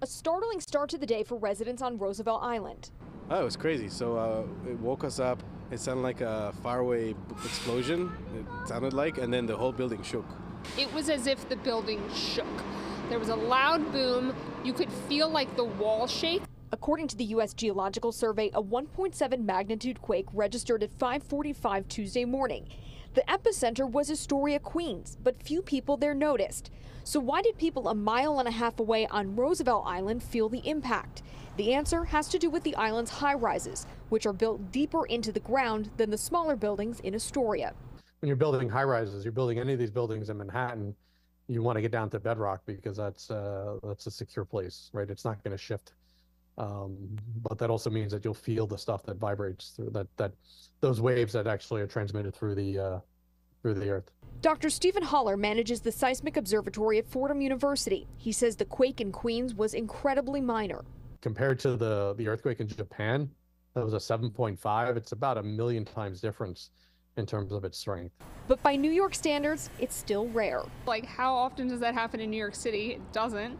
A startling start to the day for residents on Roosevelt Island. Oh, it was crazy. So uh, it woke us up. It sounded like a faraway explosion. It sounded like, and then the whole building shook. It was as if the building shook. There was a loud boom. You could feel like the wall shake. According to the U.S. Geological Survey, a 1.7 magnitude quake registered at 5:45 Tuesday morning. The epicenter was Astoria, Queens, but few people there noticed. So why did people a mile and a half away on Roosevelt Island feel the impact? The answer has to do with the island's high rises, which are built deeper into the ground than the smaller buildings in Astoria. When you're building high rises, you're building any of these buildings in Manhattan, you want to get down to bedrock because that's uh, that's a secure place, right? It's not going to shift. Um, but that also means that you'll feel the stuff that vibrates through that that those waves that actually are transmitted through the uh, through the earth. Dr. Stephen Holler manages the Seismic Observatory at Fordham University. He says the quake in Queens was incredibly minor. Compared to the the earthquake in Japan, that was a 7.5. It's about a million times difference in terms of its strength. But by New York standards, it's still rare. Like, how often does that happen in New York City? It doesn't.